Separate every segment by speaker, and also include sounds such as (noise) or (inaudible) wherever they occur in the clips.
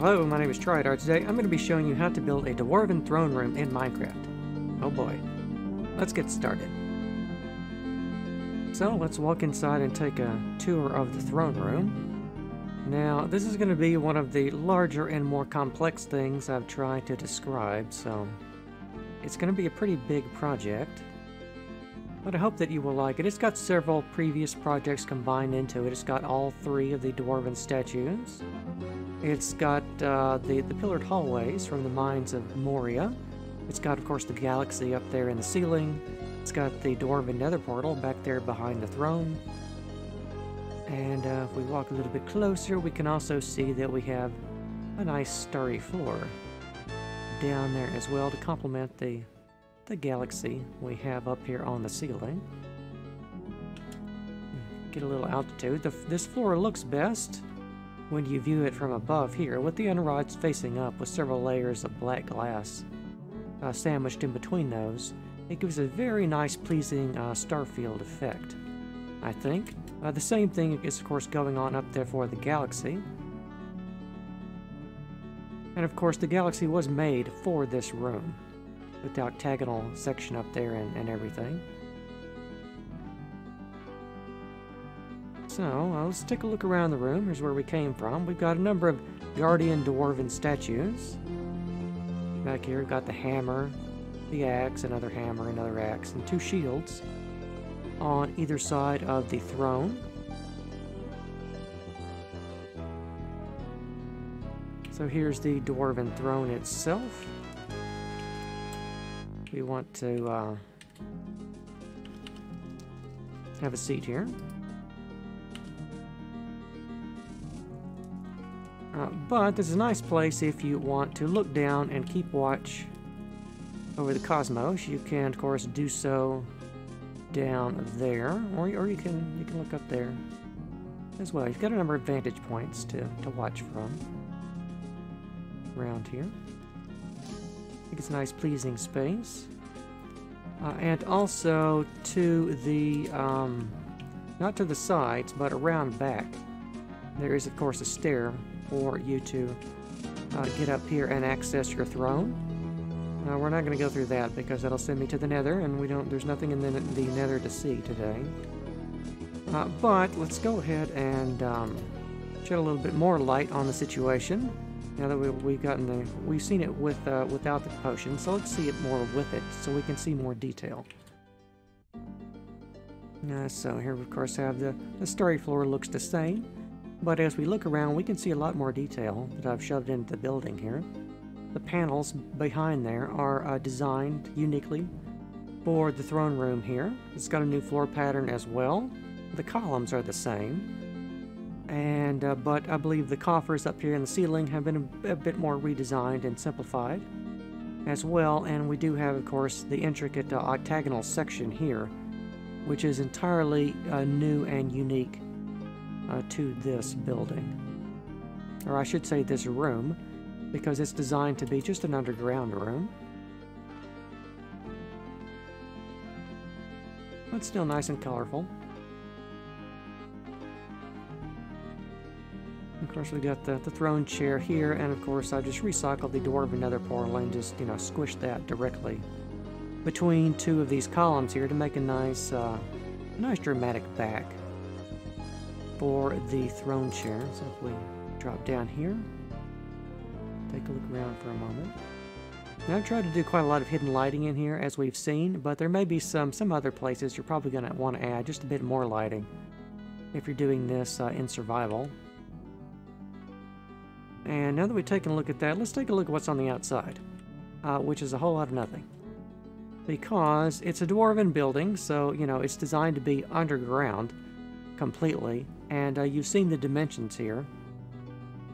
Speaker 1: Hello, my name is Trydar. Today I'm going to be showing you how to build a Dwarven throne room in Minecraft. Oh boy. Let's get started. So let's walk inside and take a tour of the throne room. Now, this is going to be one of the larger and more complex things I've tried to describe, so it's going to be a pretty big project. But I hope that you will like it. It's got several previous projects combined into it. It's got all three of the Dwarven statues. It's got uh, the, the pillared hallways from the mines of Moria. It's got, of course, the galaxy up there in the ceiling. It's got the Dwarven nether portal back there behind the throne. And uh, if we walk a little bit closer, we can also see that we have a nice starry floor down there as well to complement the the galaxy we have up here on the ceiling. Get a little altitude. The, this floor looks best when you view it from above here, with the end rods facing up with several layers of black glass uh, sandwiched in between those. It gives a very nice, pleasing uh, starfield effect, I think. Uh, the same thing is, of course, going on up there for the galaxy. And of course, the galaxy was made for this room with the octagonal section up there and, and everything. So, let's take a look around the room. Here's where we came from. We've got a number of Guardian Dwarven statues. Back here, we've got the hammer, the axe, another hammer, another axe, and two shields on either side of the throne. So here's the Dwarven throne itself we want to uh, have a seat here. Uh, but this is a nice place if you want to look down and keep watch over the cosmos. You can, of course, do so down there, or, or you can you can look up there as well. You've got a number of vantage points to, to watch from around here I think it's a nice, pleasing space. Uh, and also to the, um, not to the sides, but around back. There is, of course, a stair for you to uh, get up here and access your throne. Uh, we're not going to go through that because that'll send me to the nether, and we don't. there's nothing in the, the nether to see today. Uh, but let's go ahead and um, shed a little bit more light on the situation. Now that we, we've gotten the, we've seen it with uh, without the potion, so let's see it more with it, so we can see more detail. Uh, so here we of course have the, the starry floor looks the same, but as we look around we can see a lot more detail that I've shoved into the building here. The panels behind there are uh, designed uniquely for the throne room here. It's got a new floor pattern as well. The columns are the same and uh, but I believe the coffers up here in the ceiling have been a, a, bit more redesigned and simplified as well and we do have of course the intricate uh, octagonal section here which is entirely uh, new and unique uh, to this building. Or I should say this room because it's designed to be just an underground room. But still nice and colorful. Of course, we got the, the throne chair here, and of course, I just recycled the Dwarven Nether Portal and just, you know, squished that directly between two of these columns here to make a nice, uh, nice dramatic back for the throne chair. So if we drop down here, take a look around for a moment. Now I've tried to do quite a lot of hidden lighting in here, as we've seen, but there may be some, some other places you're probably going to want to add just a bit more lighting if you're doing this uh, in survival. And now that we've taken a look at that, let's take a look at what's on the outside, uh, which is a whole lot of nothing. Because it's a dwarven building, so, you know, it's designed to be underground completely. And uh, you've seen the dimensions here.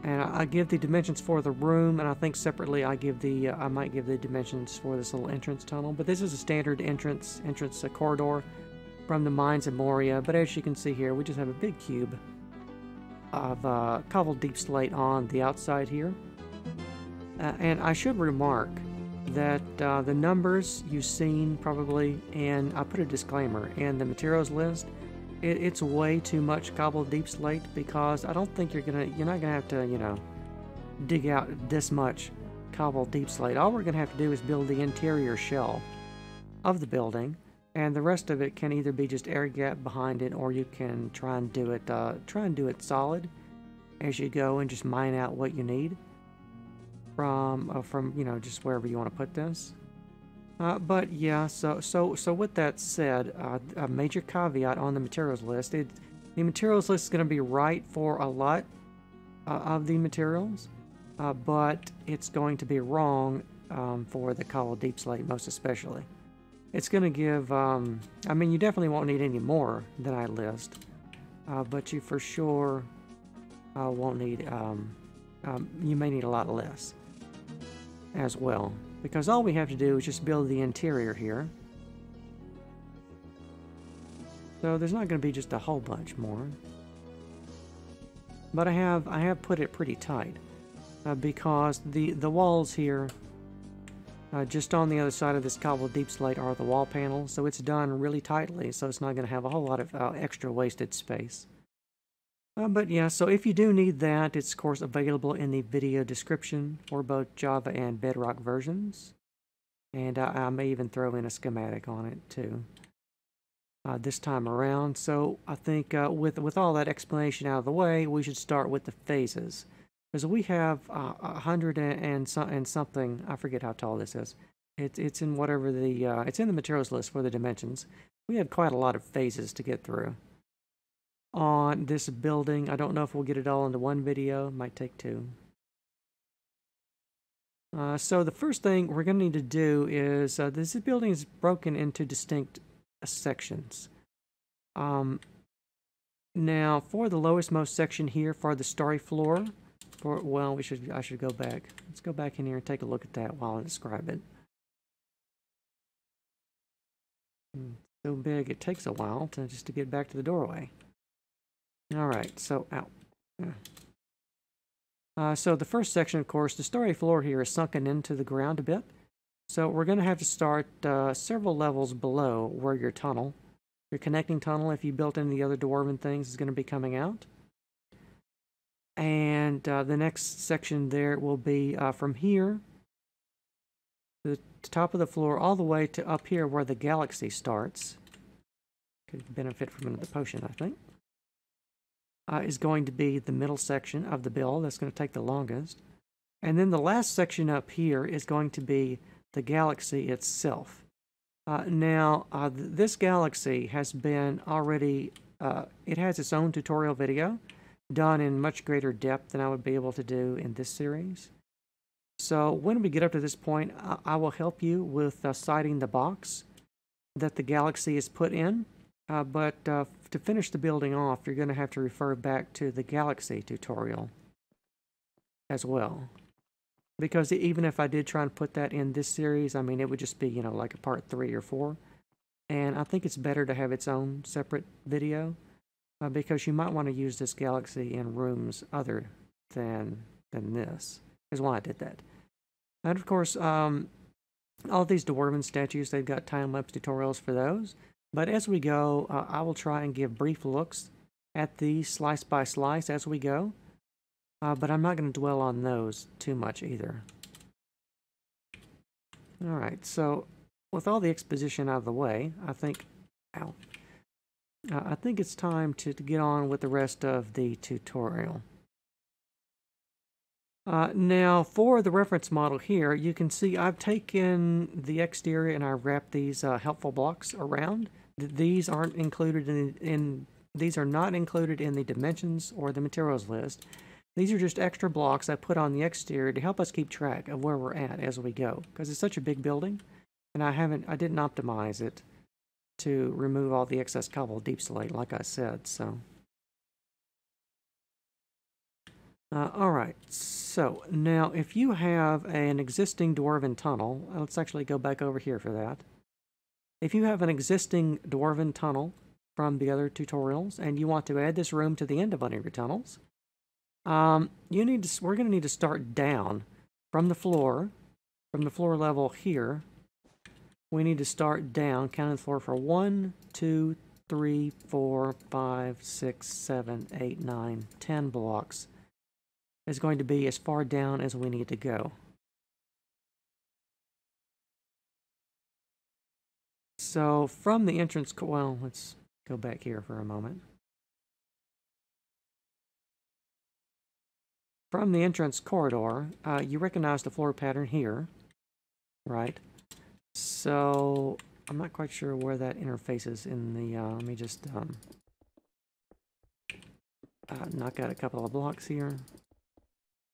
Speaker 1: And I, give the dimensions for the room, and I think separately I give the uh, I might give the dimensions for this little entrance tunnel. But this is a standard entrance entrance uh, corridor from the mines of Moria. But as you can see here, we just have a big cube of uh, cobbled deep slate on the outside here. Uh, and I should remark that uh, the numbers you've seen probably, and I put a disclaimer in the materials list, it, it's way too much cobbled deep slate because I don't think you're gonna, you're not gonna have to, you know, dig out this much cobble deep slate. All we're to have to do is build the interior shell of the building, and the rest of it can either be just air gap behind it, or you can try and do it uh, try and do it solid as you go and just mine out what you need from uh, from you know just wherever you want to put this. Uh, but yeah, so so so with that said, uh, a major caveat on the materials list: it, the materials list is going to be right for a lot uh, of the materials, uh, but it's going to be wrong um, for the cobble deep slate, most especially. It's going to give. Um, I mean, you definitely won't need any more than I list, uh, but you for sure won't need. Um, um, you may need a lot less as well because all we have to do is just build the interior here. So there's not going to be just a whole bunch more. But I have I have put it pretty tight uh, because the the walls here uh, just on the other side of this cobbled deep slate are the wall panels, so it's done really tightly, so it's not going to have a whole lot of uh, extra wasted space. Uh, but yeah, so if you do need that, it's of course available in the video description for both Java and Bedrock versions. And I, I may even throw in a schematic on it too uh, this time around. So I think uh, with, with all that explanation out of the way, we should start with the phases. Because we have uh, a hundred and, so, and something, I forget how tall this is. It, it's in whatever the, uh, it's in the materials list for the dimensions. We had quite a lot of phases to get through on this building. I don't know if we'll get it all into one video. Might take two. Uh, so the first thing we're going to need to do is, uh, this building is broken into distinct sections. Um, now, for the lowest most section here, for the starry floor, for well, we should I should go back. Let's go back in here and take a look at that while I describe it. Hmm, so big, it takes a while to just to get back to the doorway. All right, so out. Uh, so the first section, of course, the starry floor here is sunken into the ground a bit. So we're going to have to start uh, several levels below where your tunnel, your connecting tunnel, if you built in the other dwarven things, is going to be coming out. And uh, the next section there will be uh, from here, the top of the floor, all the way to up here where the galaxy starts. Could benefit from another potion, I think uh, is going to be the middle section of the bill. That's going to take the longest. And then the last section up here is going to be the galaxy itself. Uh, now, uh, th this galaxy has been already, uh, it has its own tutorial video done in much greater depth than I would be able to do in this series. So when we get up to this point, I, I will help you with uh, sighting the box that the galaxy is put in. Uh, but uh, to finish the building off, you're going to have to refer back to the Galaxy tutorial as well. Because even if I did try and put that in this series, I mean, it would just be, you know, like a part three or four. And I think it's better to have its own separate video uh, because you might want to use this Galaxy in rooms other than than this, is why I did that. And of course, um, all these Dwarven statues, they've got time-lapse tutorials for those. But as we go, uh, I will try and give brief looks at these slice by slice as we go. Uh, but I'm not going to dwell on those too much either. Alright, so with all the exposition out of the way, I think, ow, uh, I think it's time to, to get on with the rest of the tutorial. Uh, now, for the reference model here, you can see I've taken the exterior and I've wrapped these uh, helpful blocks around these aren't included in, in these are not included in the dimensions or the materials list. These are just extra blocks I put on the exterior to help us keep track of where we're at as we go. Because it's such a big building, and I haven't, I didn't optimize it to remove all the excess cobble deep slate, like I said, so. Uh, Alright, so now if you have an existing dwarven tunnel, let's actually go back over here for that. If you have an existing dwarven tunnel from the other tutorials and you want to add this room to the end of one of your tunnels, um, you need to, we're going to need to start down from the floor, from the floor level here. We need to start down, counting the floor for one, two, three, four, five, six, seven, eight, nine, ten blocks. Is going to be as far down as we need to go. So from the entrance, well, let's go back here for a moment. From the entrance corridor, uh, you recognize the floor pattern here, right? So I'm not quite sure where that interfaces in the, uh, let me just um, uh, knock out a couple of blocks here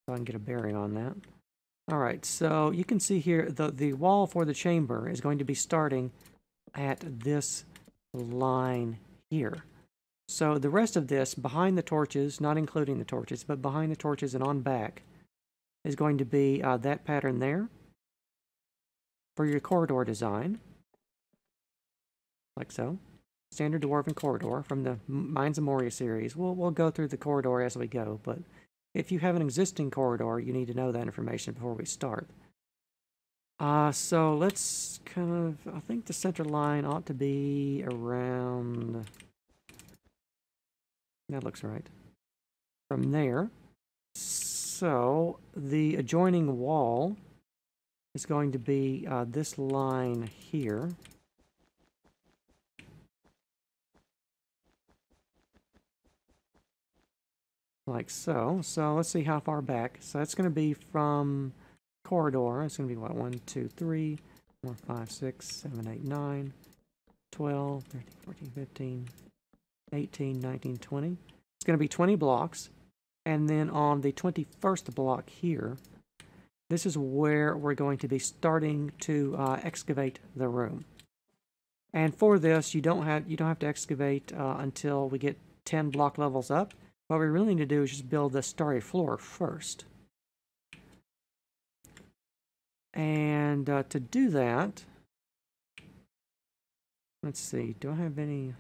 Speaker 1: so I can get a bearing on that. All right, so you can see here the, the wall for the chamber is going to be starting at this line here. So the rest of this, behind the torches, not including the torches, but behind the torches and on back, is going to be uh, that pattern there for your corridor design, like so. Standard Dwarven Corridor from the Mines of Moria series. We'll, we'll go through the corridor as we go, but if you have an existing corridor, you need to know that information before we start. Uh, so let's kind of, I think the center line ought to be around, that looks right. From there, so the adjoining wall is going to be uh, this line here. Like so. So let's see how far back. So that's going to be from corridor. It's going to be what? 1, 2, 3, 4, 5, 6, 7, 8, 9, 12, 13, 14, 15, 18, 19, 20. It's going to be 20 blocks. And then on the 21st block here, this is where we're going to be starting to uh, excavate the room. And for this, you don't have you don't have to excavate uh, until we get 10 block levels up. What we really need to do is just build the starry floor first. And uh, to do that, let's see, do I have any,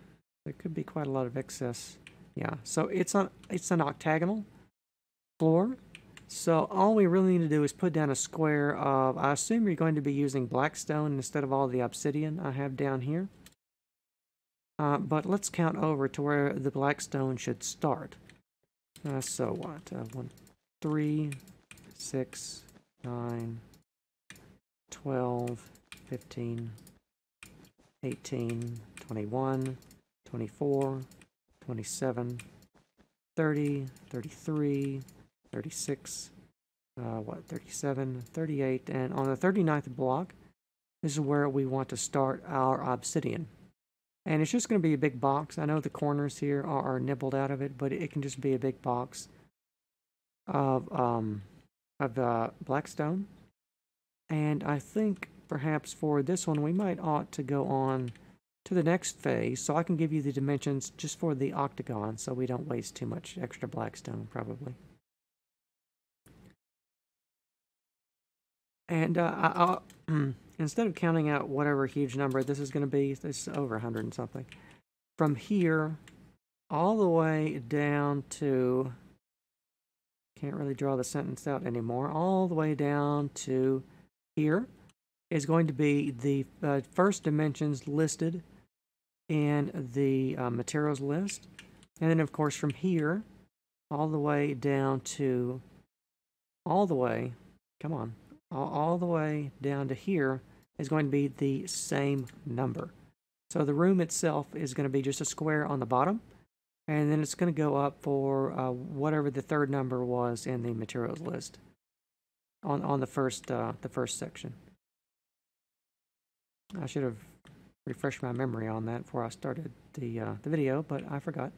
Speaker 1: there could be quite a lot of excess. Yeah, so it's, on, it's an octagonal floor. So all we really need to do is put down a square of, I assume you're going to be using blackstone instead of all the obsidian I have down here. Uh, but let's count over to where the blackstone should start. Uh, so what? Uh, one, three, six, nine, 12, 15, 18, 21, 24, 27, 30, 33, 36, uh, what, 37, 38, and on the 39th block, this is where we want to start our obsidian. And it's just going to be a big box. I know the corners here are, are nibbled out of it, but it can just be a big box of, um, of uh, blackstone. And I think perhaps for this one, we might ought to go on to the next phase. So I can give you the dimensions just for the octagon so we don't waste too much extra blackstone probably. And uh, I, (clears throat) instead of counting out whatever huge number this is going to be, this is over 100 and something. From here all the way down to, can't really draw the sentence out anymore, all the way down to here is going to be the uh, first dimensions listed in the uh, materials list. And then, of course, from here all the way down to all the way, come on, all the way down to here is going to be the same number. So the room itself is going to be just a square on the bottom, and then it's going to go up for uh, whatever the third number was in the materials list on on the first uh, the first section. I should have refreshed my memory on that before I started the uh, the video, but I forgot.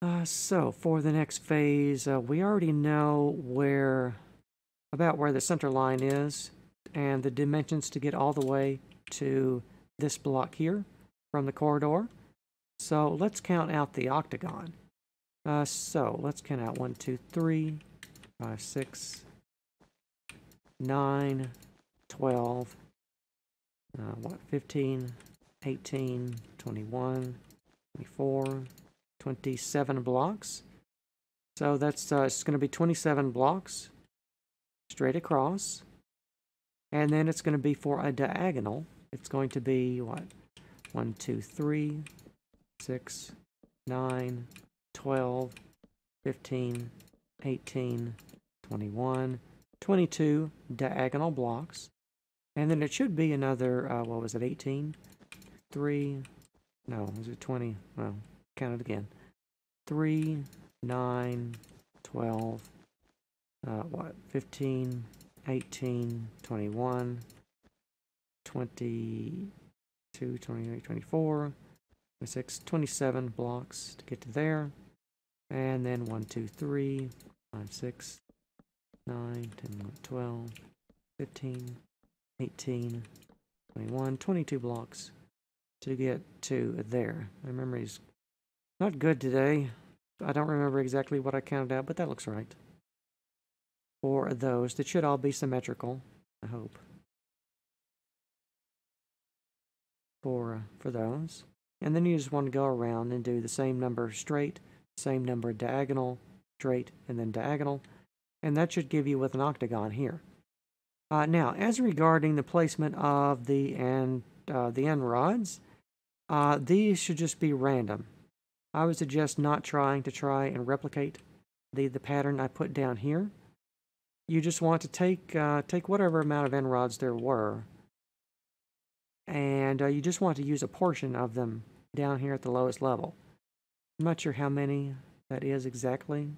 Speaker 1: Uh, so for the next phase, uh, we already know where about where the center line is and the dimensions to get all the way to this block here from the corridor. So let's count out the octagon. Uh, so let's count out one, two, three, five, six, nine, twelve, uh, what, 15, 18, 21, 24, 27 blocks. So that's uh, it's going to be 27 blocks straight across. And then it's going to be for a diagonal. It's going to be what? 1, 2, 3, 6, 9, 12, 15, 18, 21, 22 diagonal blocks. And then it should be another, uh, what was it, 18? 3, no, was it 20? Well, count it again. 3, 9, 12, uh, what, 15, 18, 21, 22, 23, 24, 26, 27 blocks to get to there. And then 1, 2, 3, 5, 6, 9, 10, 11, 12, 15, 18, 21, 22 blocks to get to there. My memory's not good today. I don't remember exactly what I counted out, but that looks right. For those, that should all be symmetrical, I hope. For, uh, for those. And then you just want to go around and do the same number straight, same number diagonal, straight, and then diagonal. And that should give you with an octagon here. Uh, now, as regarding the placement of the end, uh, the end rods, uh, these should just be random. I would suggest not trying to try and replicate the, the pattern I put down here. You just want to take, uh, take whatever amount of end rods there were, and uh, you just want to use a portion of them down here at the lowest level. I'm not sure how many that is exactly.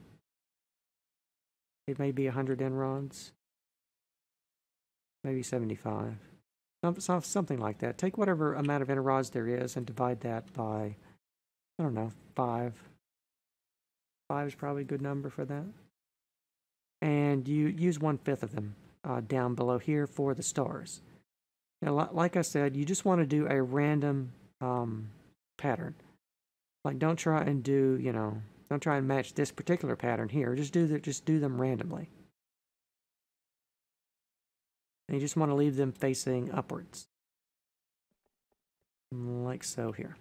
Speaker 1: It may be 100 end rods, maybe 75. Something like that. Take whatever amount of end rods there is and divide that by, I don't know, 5. 5 is probably a good number for that. And you use one-fifth of them uh, down below here for the stars. Now, like I said, you just want to do a random um, pattern. Like, don't try and do, you know, don't try and match this particular pattern here. Just do the, just do them randomly. And you just want to leave them facing upwards. Like so here.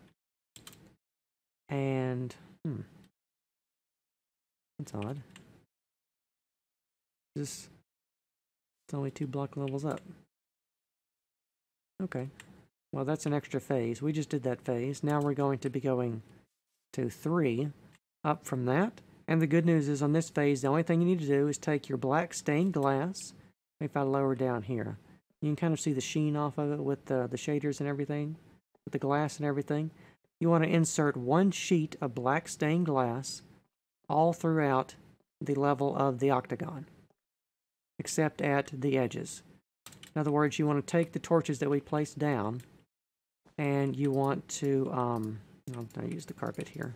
Speaker 1: And, hmm. That's odd. This, it's only two block levels up. Okay. Well, that's an extra phase. We just did that phase. Now we're going to be going to three up from that. And the good news is on this phase, the only thing you need to do is take your black stained glass if I lower down here, you can kind of see the sheen off of it with the, the shaders and everything, with the glass and everything. You want to insert one sheet of black stained glass all throughout the level of the octagon, except at the edges. In other words, you want to take the torches that we placed down, and you want to, um, I'll, I'll use the carpet here.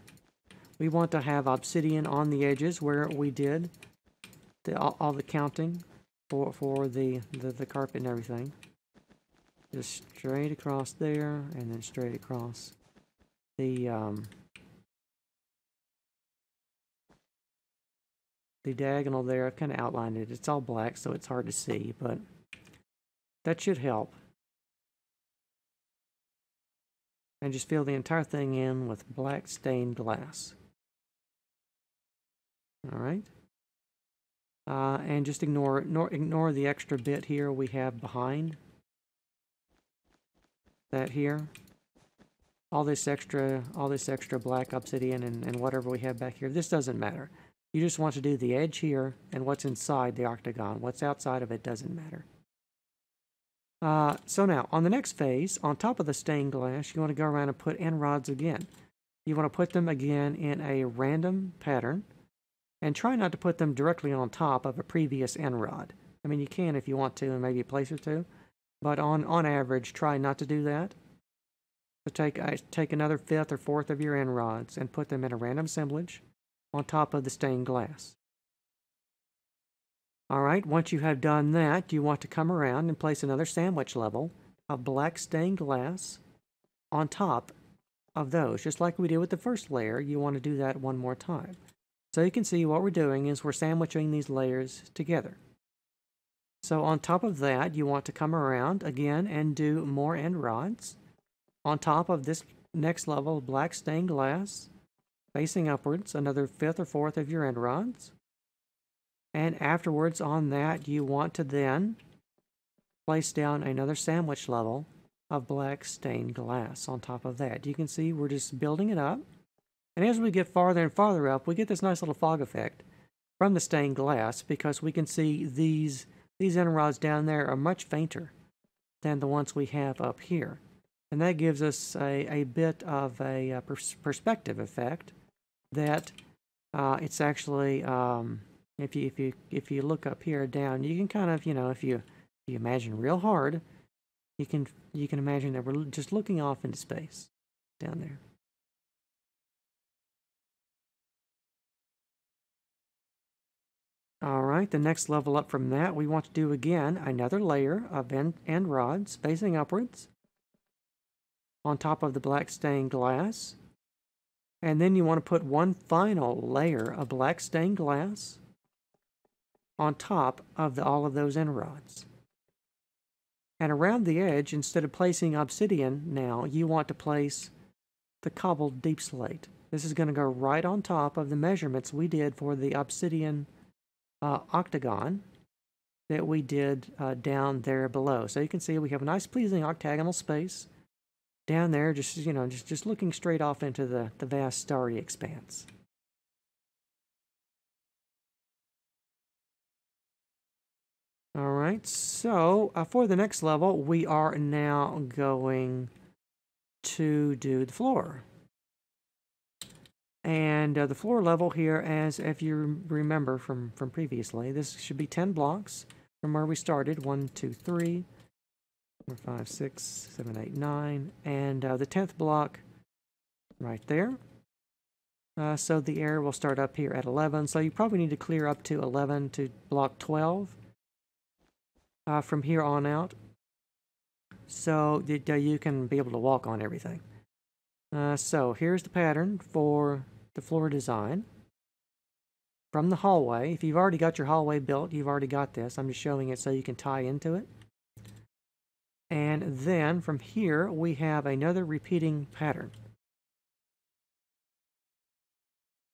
Speaker 1: We want to have obsidian on the edges where we did the, all, all the counting for for the, the the carpet and everything. Just straight across there, and then straight across the um, the diagonal there. I've kind of outlined it. It's all black, so it's hard to see, but that should help. And just fill the entire thing in with black stained glass. All right. Uh, and just ignore, ignore, ignore the extra bit here we have behind that here. All this extra, all this extra black obsidian and, and whatever we have back here, this doesn't matter. You just want to do the edge here and what's inside the octagon. What's outside of it doesn't matter. Uh, so now, on the next phase, on top of the stained glass, you want to go around and put end rods again. You want to put them again in a random pattern and try not to put them directly on top of a previous end rod. I mean, you can if you want to and maybe a place or two, but on, on average, try not to do that. So take, uh, take another fifth or fourth of your end rods and put them in a random assemblage on top of the stained glass. All right, once you have done that, you want to come around and place another sandwich level of black stained glass on top of those. Just like we did with the first layer, you want to do that one more time. So you can see what we're doing is we're sandwiching these layers together. So on top of that, you want to come around again and do more end rods on top of this next level of black stained glass, facing upwards, another fifth or fourth of your end rods. And afterwards on that, you want to then place down another sandwich level of black stained glass on top of that. You can see we're just building it up. And as we get farther and farther up, we get this nice little fog effect from the stained glass because we can see these these end rods down there are much fainter than the ones we have up here. And that gives us a, a bit of a, a uh, pers perspective effect that uh, it's actually, um, if, you, if, you, if you look up here down, you can kind of, you know, if you, if you imagine real hard, you can, you can imagine that we're just looking off into space down there. All right, the next level up from that, we want to do again another layer of end, end rods facing upwards on top of the black stained glass. And then you want to put one final layer of black stained glass on top of the, all of those end rods. And around the edge, instead of placing obsidian now, you want to place the cobbled deep slate. This is going to go right on top of the measurements we did for the obsidian uh, octagon that we did uh, down there below. So you can see we have a nice pleasing octagonal space down there, just you know, just just looking straight off into the the vast starry expanse. All right, so uh, for the next level, we are now going to do the floor. And uh, the floor level here, as if you remember from, from previously, this should be 10 blocks from where we started. One, two, three, four, five, six, seven, eight, nine, and uh, the 10th block right there. Uh, so the error will start up here at 11. So you probably need to clear up to 11 to block 12 uh, from here on out. So that uh, you can be able to walk on everything. Uh, so here's the pattern for the floor design. From the hallway, if you've already got your hallway built, you've already got this. I'm just showing it so you can tie into it. And then from here, we have another repeating pattern.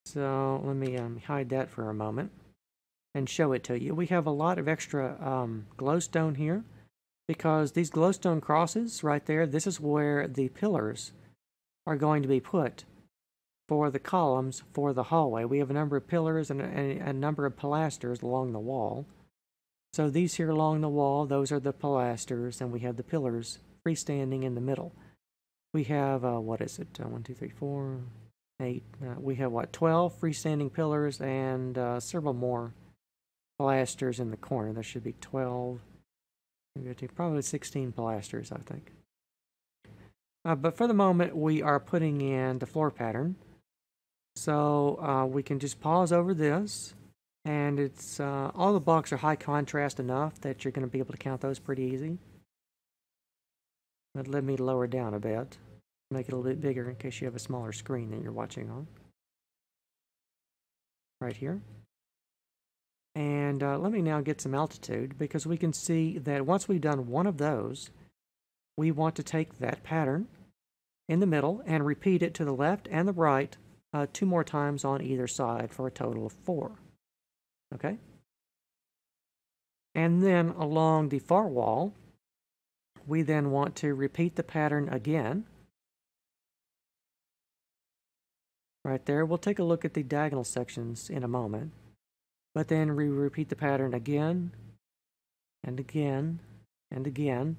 Speaker 1: So let me um, hide that for a moment and show it to you. We have a lot of extra um, glowstone here because these glowstone crosses right there, this is where the pillars are going to be put for the columns for the hallway. We have a number of pillars and a, a number of pilasters along the wall. So these here along the wall, those are the pilasters, and we have the pillars freestanding in the middle. We have, uh, what is it, uh, one, two, three, four, eight, uh, we have, what, 12 freestanding pillars and uh, several more pilasters in the corner. There should be 12, probably 16 pilasters, I think. Uh, but for the moment, we are putting in the floor pattern. So uh, we can just pause over this and it's uh, all the blocks are high contrast enough that you're going to be able to count those pretty easy. But let me lower down a bit, make it a little bit bigger in case you have a smaller screen that you're watching on. Right here. And uh, let me now get some altitude because we can see that once we've done one of those, we want to take that pattern in the middle and repeat it to the left and the right uh, two more times on either side for a total of four. Okay? And then along the far wall, we then want to repeat the pattern again. Right there, we'll take a look at the diagonal sections in a moment. But then we repeat the pattern again, and again, and again,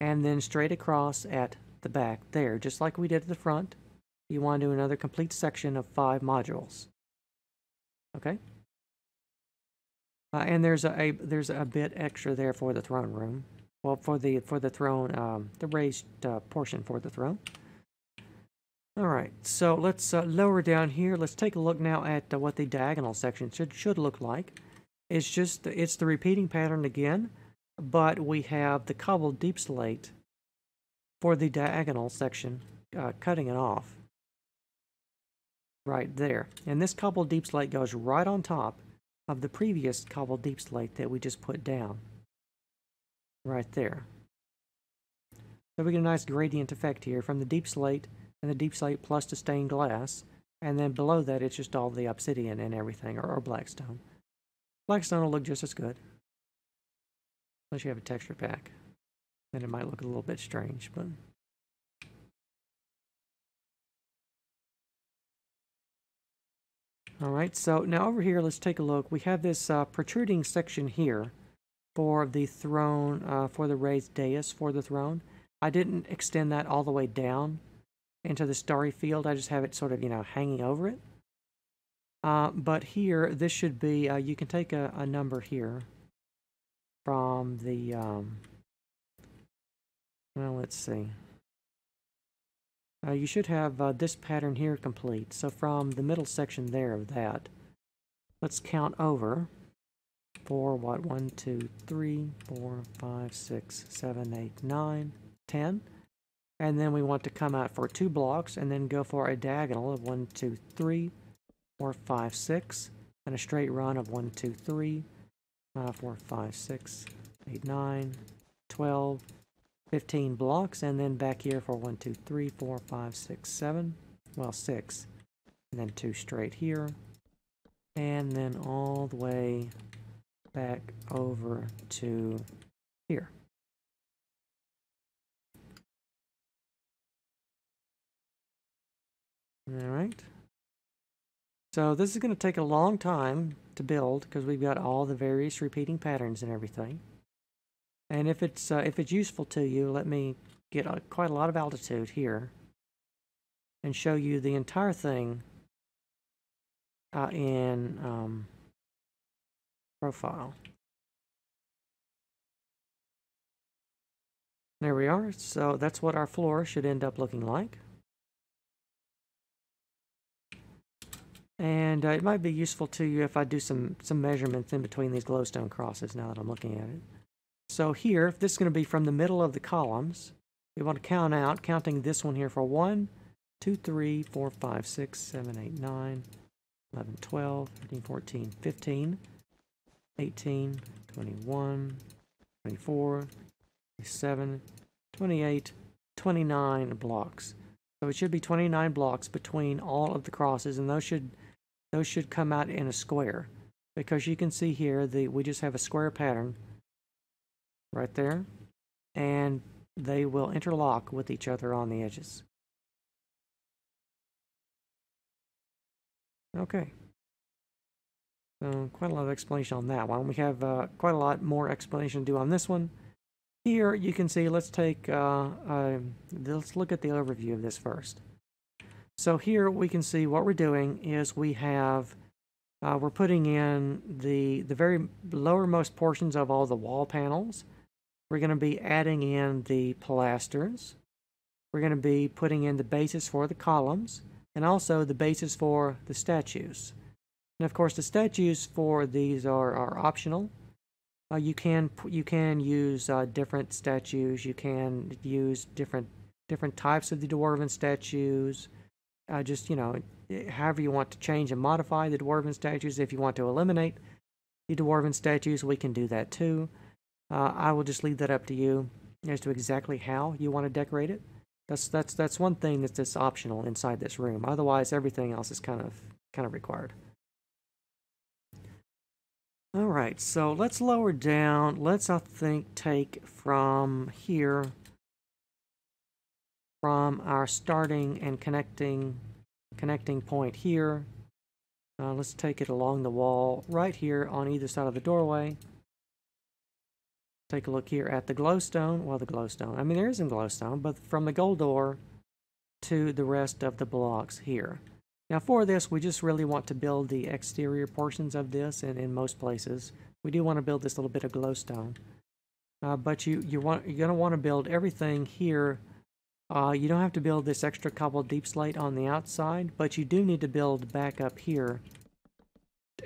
Speaker 1: and then straight across at the back there, just like we did at the front. You want to do another complete section of five modules. Okay? Uh, and there's a, a, there's a bit extra there for the throne room. Well, for the for the throne, um, the raised uh, portion for the throne. All right, so let's uh, lower down here. Let's take a look now at uh, what the diagonal section should should look like. It's just it's the repeating pattern again, but we have the cobbled deep slate for the diagonal section, uh, cutting it off right there. And this cobbled deep slate goes right on top of the previous cobble deep slate that we just put down. Right there. So we get a nice gradient effect here from the deep slate and the deep slate plus the stained glass. And then below that, it's just all the obsidian and everything, or, or blackstone. Blackstone will look just as good. Unless you have a texture pack. Then it might look a little bit strange, but All right, so now over here, let's take a look. We have this uh, protruding section here for the throne, uh, for the raised dais for the throne. I didn't extend that all the way down into the starry field. I just have it sort of, you know, hanging over it. Uh, but here, this should be, uh, you can take a, a number here from the, um, well, let's see. Uh, you should have uh, this pattern here complete. So from the middle section there of that, let's count over for what? 1, 2, 3, 4, 5, 6, 7, 8, 9, 10. And then we want to come out for two blocks and then go for a diagonal of 1, 2, 3, 4, 5, 6, and a straight run of 1, 2, 3, uh, 4, 5, 6, 8, 9, 12, 15 blocks, and then back here for 1, 2, 3, 4, 5, 6, 7, well, 6, and then 2 straight here, and then all the way back over to here. All right. So this is going to take a long time to build because we've got all the various repeating patterns and everything. And if it's uh, if it's useful to you, let me get a, quite a lot of altitude here and show you the entire thing uh, in um, profile. There we are. So that's what our floor should end up looking like. And uh, it might be useful to you if I do some, some measurements in between these glowstone crosses now that I'm looking at it. So here, if this is going to be from the middle of the columns, we want to count out, counting this one here for 1, 2, 3, 4, 5, 6, 7, 8, 9, 11, 12, 13, 14, 15, 18, 21, 24, 27, 28, 29 blocks. So it should be 29 blocks between all of the crosses, and those should those should come out in a square because you can see here the we just have a square pattern right there and they will interlock with each other on the edges. Okay. So quite a lot of explanation on that one. We have uh, quite a lot more explanation to do on this one. Here you can see, let's take, uh, uh, let's look at the overview of this first. So here we can see what we're doing is we have, uh, we're putting in the, the very lowermost portions of all the wall panels. We're going to be adding in the pilasters. We're going to be putting in the bases for the columns and also the bases for the statues. And of course the statues for these are, are optional. Uh, you can you can use uh, different statues. You can use different different types of the dwarven statues uh, just, you know, however you want to change and modify the dwarven statues. If you want to eliminate the dwarven statues, we can do that too. Uh, I will just leave that up to you as to exactly how you want to decorate it. That's that's that's one thing that's just optional inside this room. Otherwise, everything else is kind of kind of required. All right, so let's lower down. Let's I think take from here from our starting and connecting connecting point here. Uh, let's take it along the wall right here on either side of the doorway. Take a look here at the glowstone. Well, the glowstone. I mean, there isn't glowstone, but from the gold door to the rest of the blocks here. Now for this, we just really want to build the exterior portions of this, and in most places, we do want to build this little bit of glowstone. Uh, but you, you want, you're going to want to build everything here uh, you don't have to build this extra cobbled deep slate on the outside, but you do need to build back up here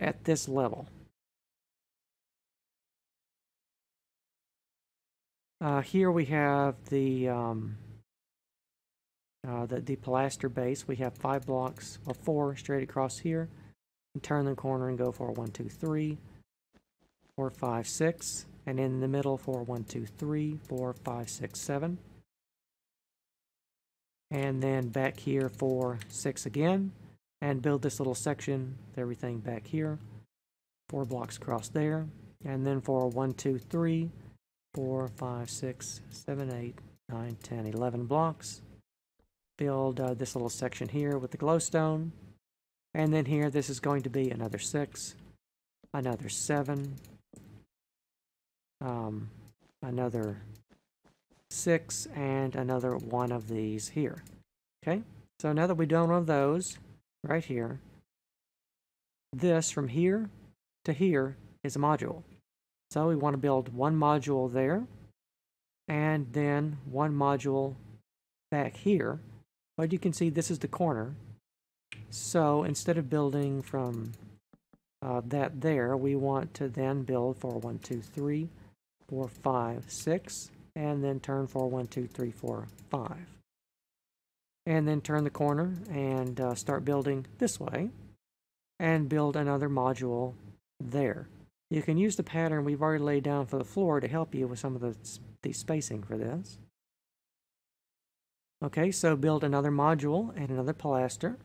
Speaker 1: at this level. Uh, here we have the, um, uh, the the pilaster base. We have five blocks, or four straight across here. And turn the corner and go for one, two, three, four, five, six, and in the middle for one, two, three, four, five, six, seven and then back here for six again and build this little section everything back here four blocks across there and then for one two three four five six seven eight nine ten eleven blocks build uh, this little section here with the glowstone And then here, this is going to be another six, another seven, um, another six, and another one of these here. Okay, so now that done one of those right here, this from here to here is a module. So we want to build one module there, and then one module back here. But you can see this is the corner. So instead of building from uh, that there, we want to then build for one, two, three, four, five, six, and then turn for one, two, three, four, five. And then turn the corner and uh, start building this way and build another module there. You can use the pattern we've already laid down for the floor to help you with some of the, the spacing for this. Okay, so build another module and another pilaster.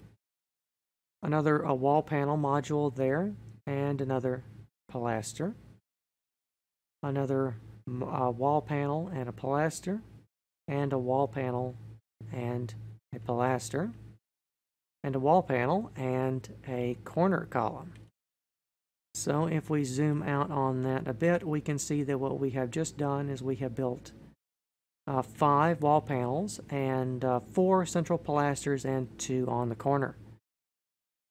Speaker 1: Another a wall panel module there and another pilaster. Another uh, wall panel and a pilaster and a wall panel and a pilaster and a wall panel and a corner column. So if we zoom out on that a bit, we can see that what we have just done is we have built uh, five wall panels and uh, four central pilasters and two on the corner.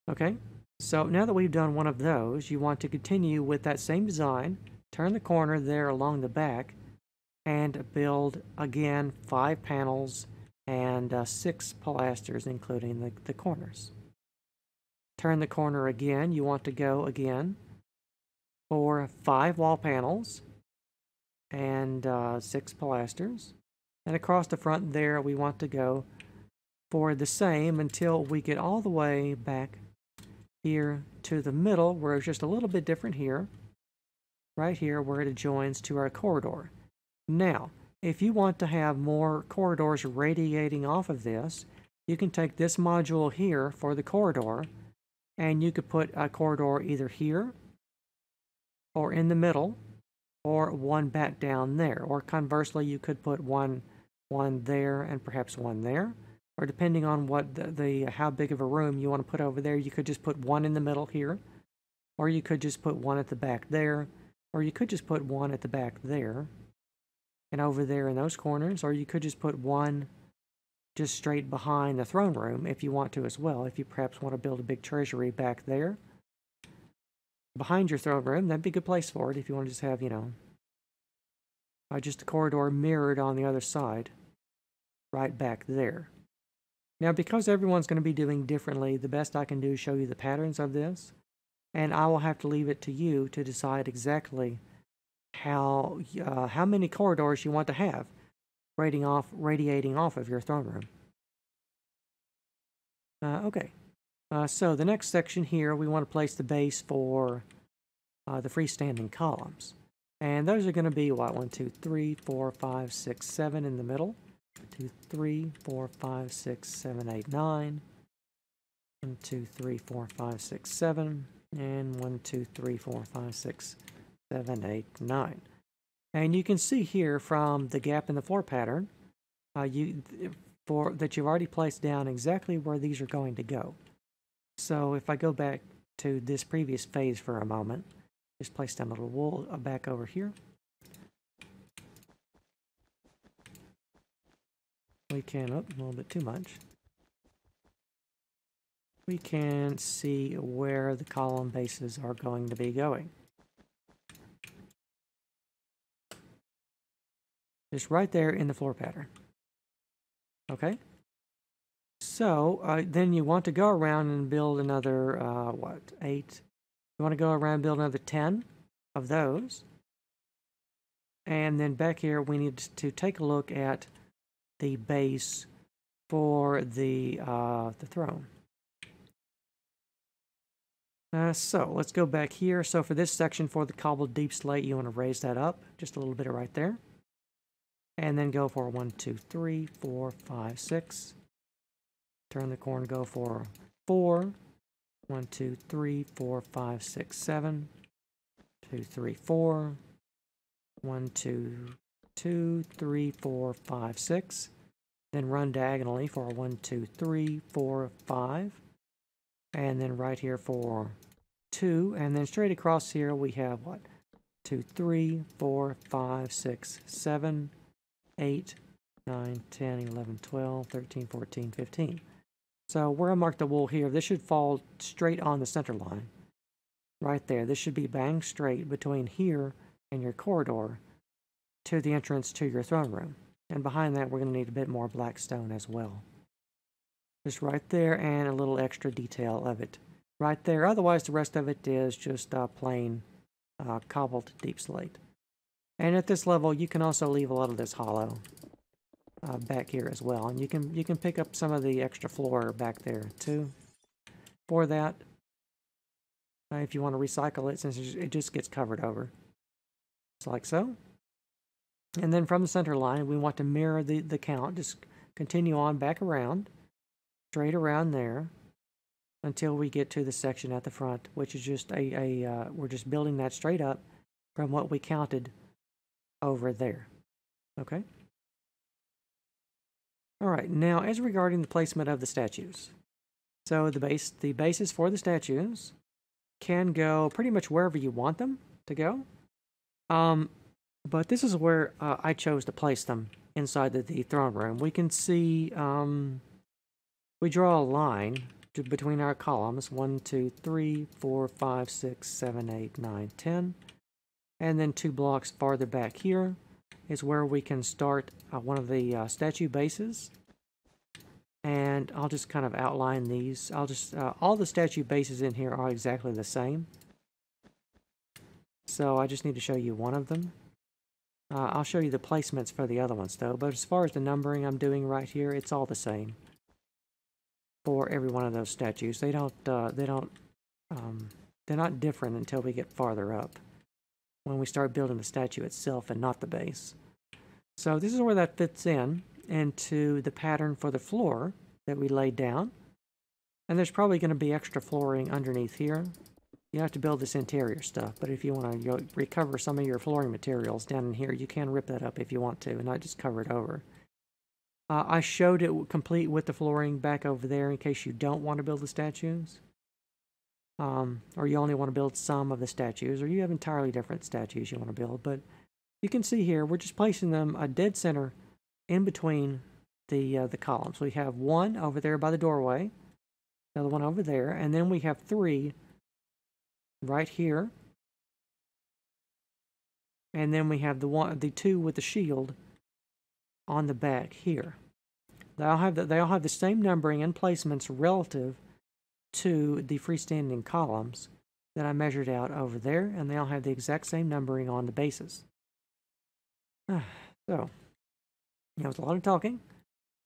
Speaker 1: Okay, so now that we've done one of those, you want to continue with that same design, turn the corner there along the back, and build again five panels and uh, six pilasters, including the, the corners. Turn the corner again. You want to go again for five wall panels and uh, six pilasters. And across the front there, we want to go for the same until we get all the way back here to the middle, where it's just a little bit different here. Right here, where it adjoins to our corridor. Now, if you want to have more corridors radiating off of this, you can take this module here for the corridor, and you could put a corridor either here, or in the middle, or one back down there. Or conversely, you could put one, one there and perhaps one there. Or depending on what the, the how big of a room you want to put over there, you could just put one in the middle here, or you could just put one at the back there, or you could just put one at the back there, and over there in those corners, or you could just put one just straight behind the throne room if you want to as well. If you perhaps want to build a big treasury back there behind your throne room, that'd be a good place for it if you want to just have, you know, uh, just a corridor mirrored on the other side, right back there. Now, because everyone's going to be doing differently, the best I can do is show you the patterns of this, and I will have to leave it to you to decide exactly how uh, how many corridors you want to have radiating off radiating off of your throne room. Uh, okay, uh, so the next section here we want to place the base for uh, the freestanding columns, and those are going to be what one, two, three, four, five, six, seven in the middle. Two, three, four, five, six, seven, eight, nine. One, two, three, four, five, six, seven, and one, two, three, four, five, six, seven, eight, nine. And you can see here from the gap in the floor pattern, uh, you for that you've already placed down exactly where these are going to go. So if I go back to this previous phase for a moment, just place down a little wool uh, back over here. We can, oh, a little bit too much. We can see where the column bases are going to be going. Just right there in the floor pattern. Okay? So uh, then you want to go around and build another, uh, what, eight? You want to go around and build another 10 of those. And then back here, we need to take a look at the base for the, uh, the throne. Uh, so let's go back here. So for this section for the cobbled deep slate, you want to raise that up just a little bit right there and then go for one, two, three, four, five, six. Turn the corner, go for four. One, two, three, four, five, six, seven. Two, three, four. One, two, two, three, four, five, six. Then run diagonally for one, two, three, four, five. And then right here for two. And then straight across here we have what? Two, three, four, five, six, seven, eight, nine, 10, 11, 12, 13, 14, 15. So where I marked the wool here, this should fall straight on the center line. Right there. This should be bang straight between here and your corridor to the entrance to your throne room. And behind that, we're going to need a bit more black stone as well. Just right there and a little extra detail of it right there. Otherwise, the rest of it is just uh, plain uh, cobbled deep slate. And at this level, you can also leave a lot of this hollow uh, back here as well. And you can you can pick up some of the extra floor back there too for that. Uh, if you want to recycle it, since it just gets covered over. Just like so. And then from the center line, we want to mirror the, the count. Just continue on back around, straight around there, until we get to the section at the front, which is just a, a uh, we're just building that straight up from what we counted over there. Okay? All right, now as regarding the placement of the statues. So the base the bases for the statues can go pretty much wherever you want them to go. Um, but this is where uh, I chose to place them inside the, the throne room. We can see, um, we draw a line to, between our columns, 1, 2, 3, 4, 5, 6, 7, 8, 9, 10. And then two blocks farther back here is where we can start uh, one of the uh, statue bases. And I'll just kind of outline these. I'll just, uh, all the statue bases in here are exactly the same. So I just need to show you one of them. Uh, I'll show you the placements for the other ones though, but as far as the numbering I'm doing right here, it's all the same for every one of those statues. They don't, uh, they don't, um, they're not different until we get farther up when we start building the statue itself and not the base. So this is where that fits in into the pattern for the floor that we laid down. And there's probably going to be extra flooring underneath here you have to build this interior stuff, but if you want to recover some of your flooring materials down in here, you can rip that up if you want to, and not just cover it over. Uh, I showed it complete with the flooring back over there in case you don't want to build the statues. Um, or you only want to build some of the statues, or you have entirely different statues you want to build. But you can see here, we're just placing them a dead center in between the, uh, the columns. We have one over there by the doorway, another one over there, and then we have three right here. And then we have the one, the two with the shield on the back here. They all have the, they all have the same numbering and placements relative to the freestanding columns that I measured out over there, and they all have the exact same numbering on the bases. (sighs) so, know, it's a lot of talking.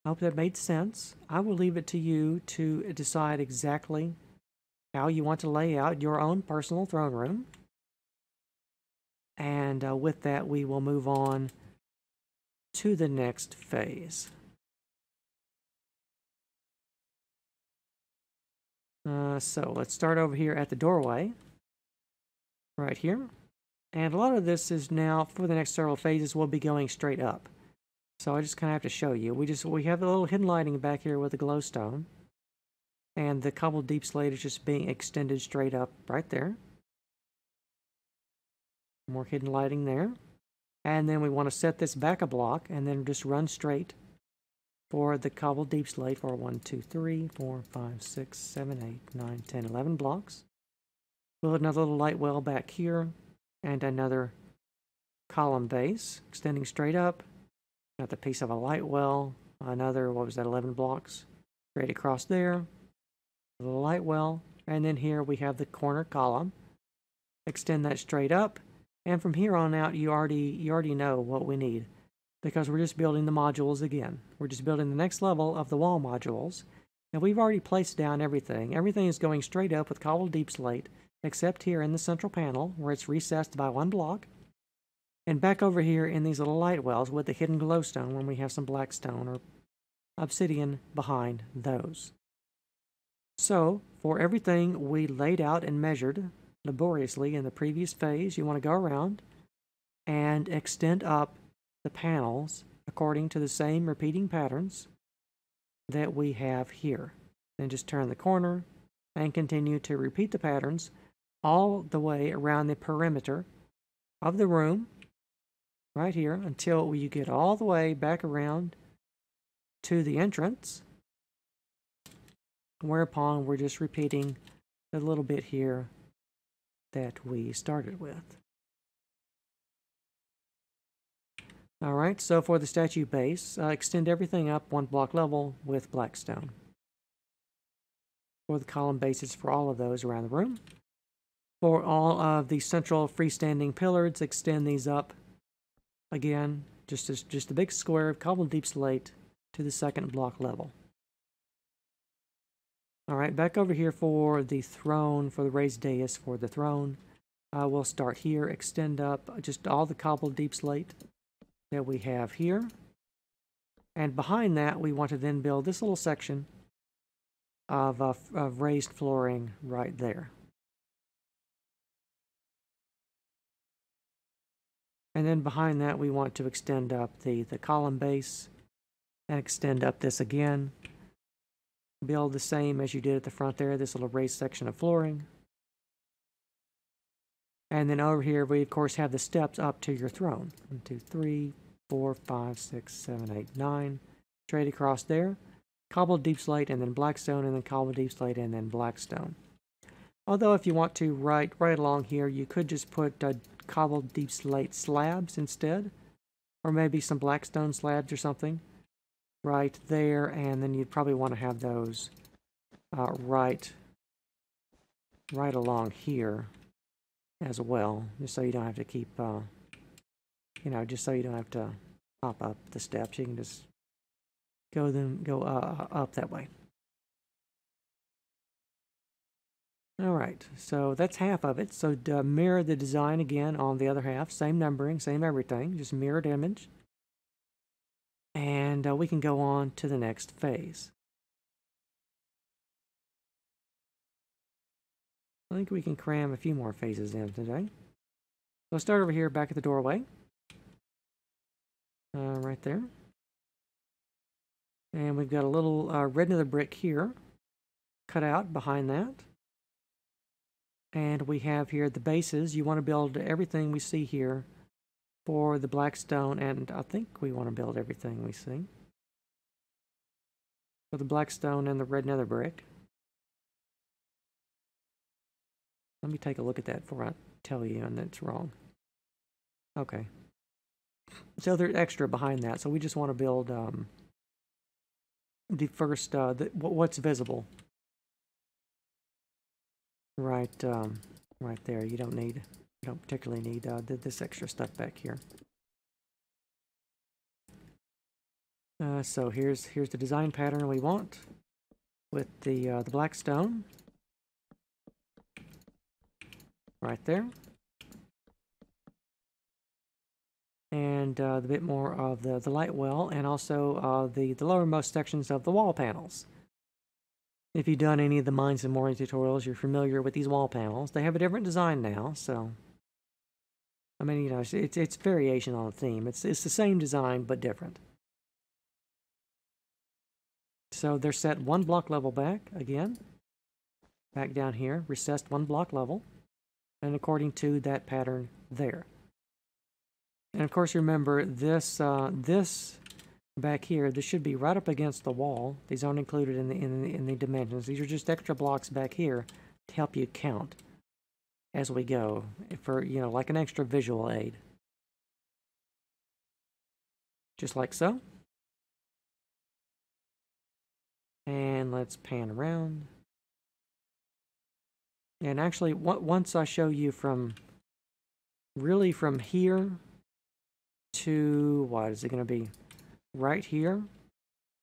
Speaker 1: I hope that made sense. I will leave it to you to decide exactly how you want to lay out your own personal throne room. And uh, with that, we will move on to the next phase. Uh, so let's start over here at the doorway, right here. And a lot of this is now, for the next several phases, we'll be going straight up. So I just kind of have to show you. We just we have a little hidden lighting back here with the glowstone. And the cobbled deep slate is just being extended straight up right there. More hidden lighting there. And then we want to set this back a block and then just run straight for the cobble deep slate for 1, 2, 3, 4, 5, 6, 7, 8, 9, 10, 11 blocks. Build another little light well back here and another column base extending straight up. Got the piece of a light well, another, what was that, 11 blocks straight across there the light well, and then here we have the corner column. Extend that straight up, and from here on out, you already you already know what we need, because we're just building the modules again. We're just building the next level of the wall modules, and we've already placed down everything. Everything is going straight up with cobbled deep slate, except here in the central panel, where it's recessed by one block. And back over here in these little light wells with the hidden glowstone when we have some black stone or obsidian behind those. So, for everything we laid out and measured laboriously in the previous phase, you want to go around and extend up the panels according to the same repeating patterns that we have here. Then just turn the corner, and continue to repeat the patterns all the way around the perimeter of the room right here until you get all the way back around to the entrance whereupon we're just repeating a little bit here that we started with. All right, so for the statue base, uh, extend everything up one block level with blackstone. For the column bases for all of those around the room. For all of the central freestanding pillars, extend these up again, just as just a big square of cobbled deep slate to the second block level. All right, back over here for the throne, for the raised dais for the throne. Uh, we'll start here, extend up just all the cobbled deep slate that we have here. And behind that, we want to then build this little section of, uh, of raised flooring right there. And then behind that, we want to extend up the, the column base and extend up this again. Build the same as you did at the front there, this little raised section of flooring. And then over here, we of course have the steps up to your throne. One, two, three, four, five, six, seven, eight, nine. Straight across there. Cobbled deep slate and then blackstone and then cobbled deep slate and then blackstone. Although if you want to right right along here, you could just put uh, deep slate slabs instead. Or maybe some blackstone slabs or something. Right there, and then you'd probably want to have those uh, right, right along here as well, just so you don't have to keep, uh, you know, just so you don't have to hop up the steps. You can just go them go uh, up that way. All right, so that's half of it. So uh, mirror the design again on the other half. Same numbering, same everything, just mirrored image. And uh, we can go on to the next phase. I think we can cram a few more phases in today. So start over here back at the doorway. Uh, right there. And we've got a little uh, red nether brick here cut out behind that. And we have here the bases. You want to build everything we see here for the black stone, and I think we want to build everything we see. For the black stone and the red nether brick. Let me take a look at that before I tell you and it's wrong. Okay. So there's extra behind that. So we just want to build um, the first, uh, the, what's visible. Right, um, right there. You don't need, you don't particularly need uh, this extra stuff back here. Uh, so here's here's the design pattern we want with the uh, the black stone right there. And uh, the bit more of the, the light well and also uh, the, the lowermost sections of the wall panels. If you've done any of the Mines of Moria tutorials, you're familiar with these wall panels. They have a different design now, so... I mean, you know, it's, it's, it's variation on a theme. It's, it's the same design, but different. So they're set one block level back, again. Back down here, recessed one block level and according to that pattern there. And of course, remember this uh, this back here. This should be right up against the wall. These aren't included in the in the, in the dimensions. These are just extra blocks back here to help you count as we go for you know like an extra visual aid. Just like so. And let's pan around. And actually, once I show you from, really from here to, what is it going to be? Right here.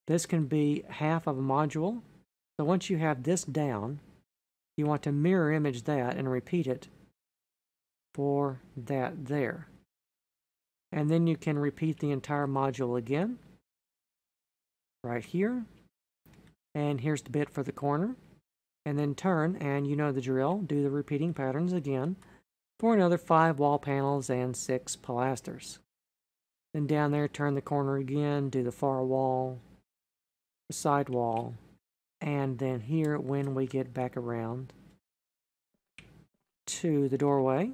Speaker 1: This can be half of a module. So once you have this down, you want to mirror image that and repeat it for that there. And then you can repeat the entire module again, right here. And here's the bit for the corner and then turn, and you know the drill, do the repeating patterns again for another five wall panels and six pilasters. Then down there, turn the corner again, do the far wall, the side wall, And then here, when we get back around to the doorway,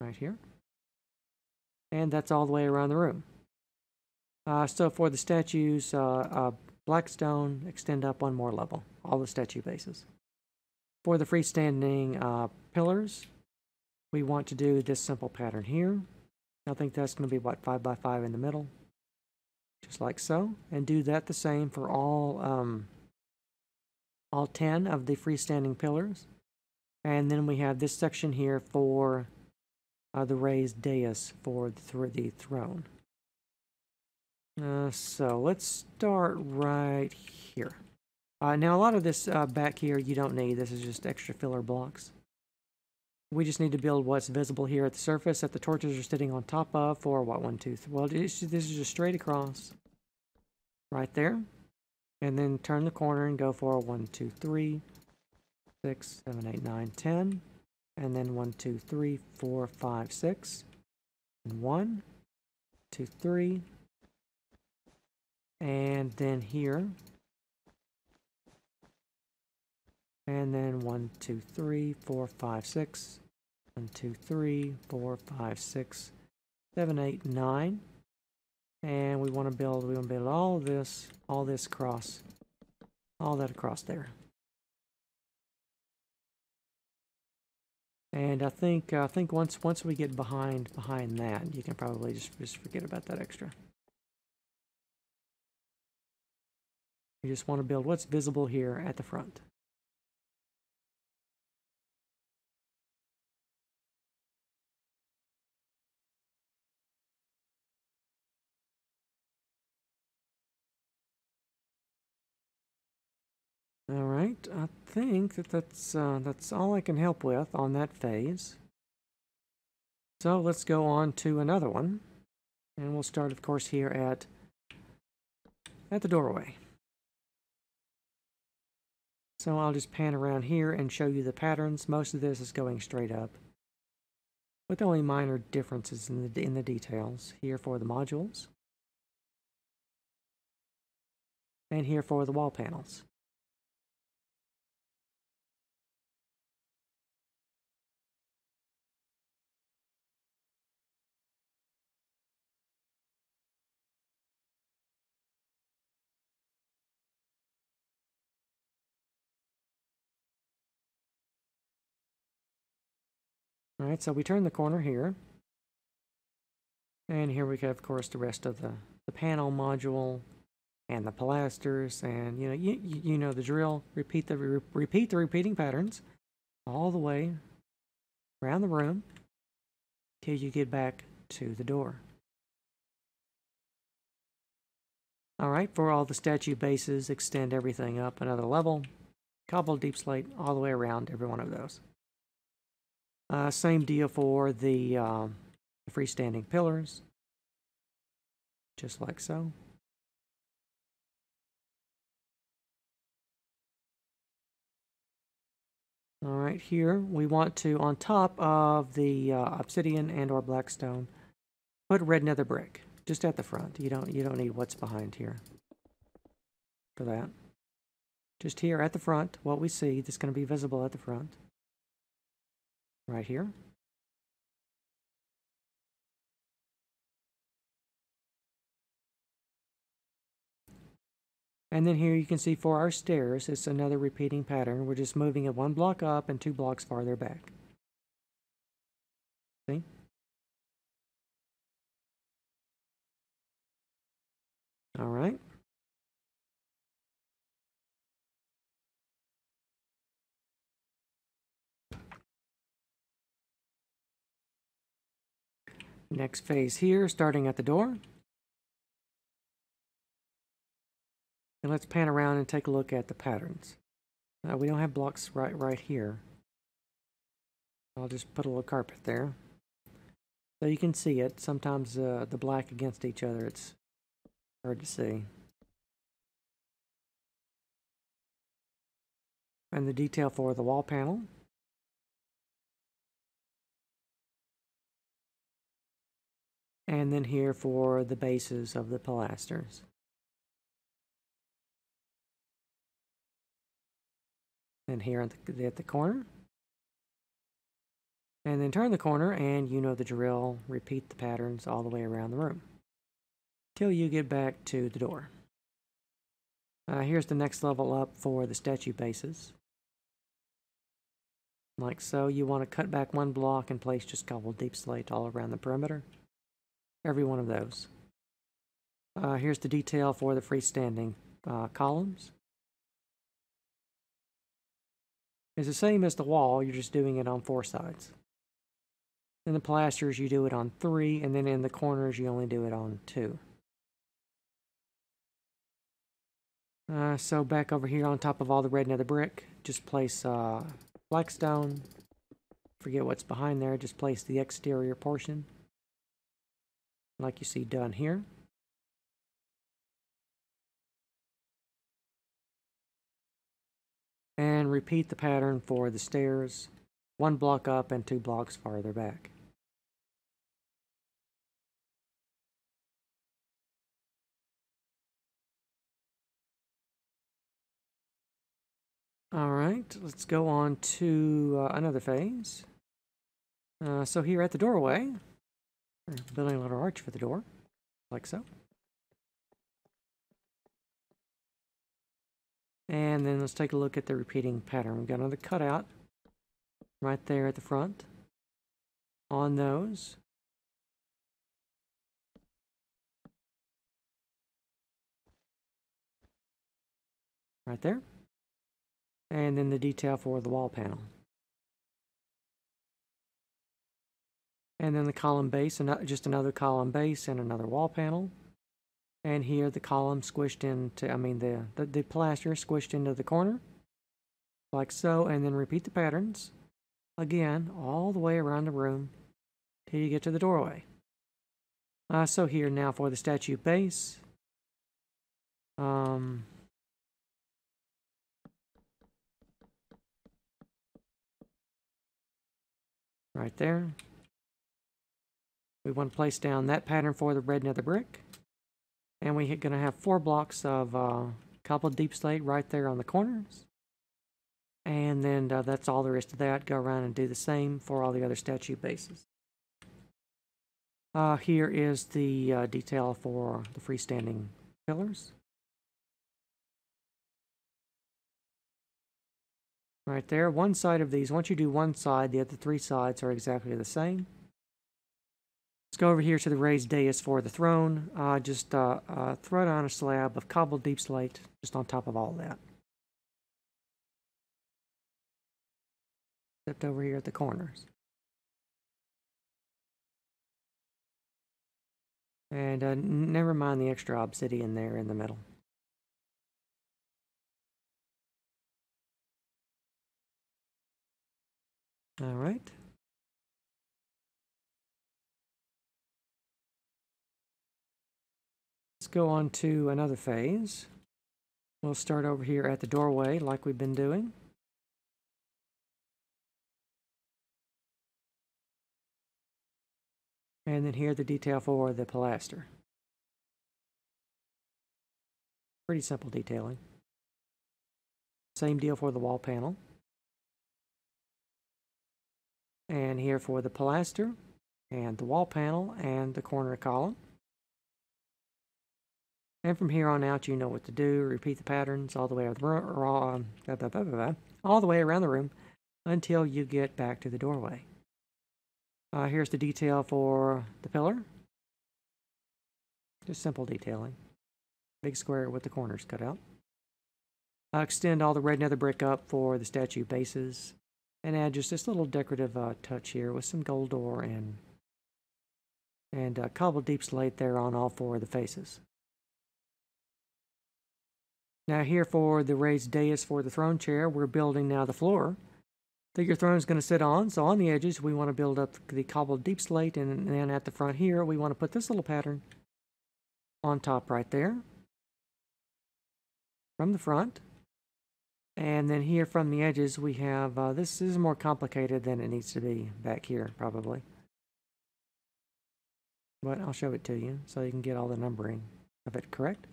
Speaker 1: right here. And that's all the way around the room. Uh, so for the statues, uh, uh, black stone, extend up one more level, all the statue bases. For the freestanding uh, pillars, we want to do this simple pattern here. I think that's going to be, what, 5 by 5 in the middle? Just like so. And do that the same for all, um, all 10 of the freestanding pillars. And then we have this section here for uh, the raised dais for the, th the throne. Uh, so let's start right here. Uh, now, a lot of this uh, back here you don't need. This is just extra filler blocks. We just need to build what's visible here at the surface that the torches are sitting on top of for what, one, two. Well, this is just straight across. Right there. And then turn the corner and go for one, two, three, six, seven, eight, nine, ten. And then one, two, three, four, five, six. And one, two, three. And then here, And then one, two, three, four, five, six. One, two, three, four, five, six, seven, eight, nine. And we want to build, we want to build all this, all this across, all that across there. And I think, I think once, once we get behind, behind that, you can probably just, just forget about that extra. You just want to build what's visible here at the front. All right, I think that that's, uh, that's all I can help with on that phase. So let's go on to another one. And we'll start, of course, here at, at the doorway. So I'll just pan around here and show you the patterns. Most of this is going straight up. With only minor differences in the, in the details. Here for the modules. And here for the wall panels. All right, so we turn the corner here. And here we have, of course, the rest of the, the panel module and the pilasters. And, you know, you, you know the drill. Repeat the, re repeat the repeating patterns all the way around the room till you get back to the door. All right, for all the statue bases, extend everything up another level. Cobble deep slate all the way around every one of those. Uh, same deal for the, uh, freestanding pillars, just like so. All right, here we want to, on top of the uh, obsidian and or blackstone, put red nether brick, just at the front. You don't, you don't need what's behind here for that. Just here at the front, what we see that's going to be visible at the front right here. And then here you can see for our stairs, it's another repeating pattern. We're just moving it one block up and two blocks farther back. See? All right. Next phase here, starting at the door. And let's pan around and take a look at the patterns. Uh, we don't have blocks right right here. I'll just put a little carpet there. So you can see it. Sometimes uh, the black against each other, it's hard to see. And the detail for the wall panel. And then here for the bases of the pilasters. And here at the, at the corner. And then turn the corner and you know the drill. Repeat the patterns all the way around the room. Till you get back to the door. Uh, here's the next level up for the statue bases. Like so, you want to cut back one block and place just cobbled deep slate all around the perimeter. Every one of those. Uh, here's the detail for the freestanding uh, columns. It's the same as the wall, you're just doing it on four sides. In the pilasters, you do it on three, and then in the corners, you only do it on two. Uh, so back over here on top of all the red nether brick, just place uh, blackstone. Forget what's behind there, just place the exterior portion. Like you see done here. And repeat the pattern for the stairs, one block up and two blocks farther back. All right, let's go on to uh, another phase. Uh, so here at the doorway, building a little arch for the door, like so. And then let's take a look at the repeating pattern. We've got another cutout right there at the front on those. Right there and then the detail for the wall panel. And then the column base, and just another column base and another wall panel. And here the column squished into, I mean the, the, the pilaster squished into the corner, like so, and then repeat the patterns again all the way around the room till you get to the doorway. Uh, so here now for the statue base. Um, right there. We want to place down that pattern for the red nether brick. And we're going to have four blocks of uh, cobbled deep slate right there on the corners. And then uh, that's all there is to that. Go around and do the same for all the other statue bases. Uh, here is the uh, detail for the freestanding pillars. Right there, one side of these, once you do one side, the other three sides are exactly the same. Go over here to the raised dais for the throne. Uh, just uh, uh, throw down a slab of cobbled deep slate just on top of all that. Except over here at the corners. And uh, never mind the extra obsidian there in the middle. All right. Go on to another phase. We'll start over here at the doorway like we've been doing. And then here the detail for the pilaster. Pretty simple detailing. Same deal for the wall panel. and here for the pilaster and the wall panel and the corner column. And from here on out, you know what to do. Repeat the patterns all the way around the, all the way around the room until you get back to the doorway. Uh, here's the detail for the pillar. Just simple detailing. Big square with the corners cut out. Uh, extend all the red nether brick up for the statue bases and add just this little decorative uh, touch here with some gold ore and and uh, deep slate there on all four of the faces. Now here for the raised dais for the throne chair, we're building now the floor that your throne is going to sit on. So on the edges, we want to build up the cobbled deep slate, and then at the front here, we want to put this little pattern on top right there from the front. And then here from the edges, we have, uh, this is more complicated than it needs to be back here, probably. But I'll show it to you so you can get all the numbering of it correct.